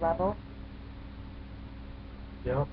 level. Yep.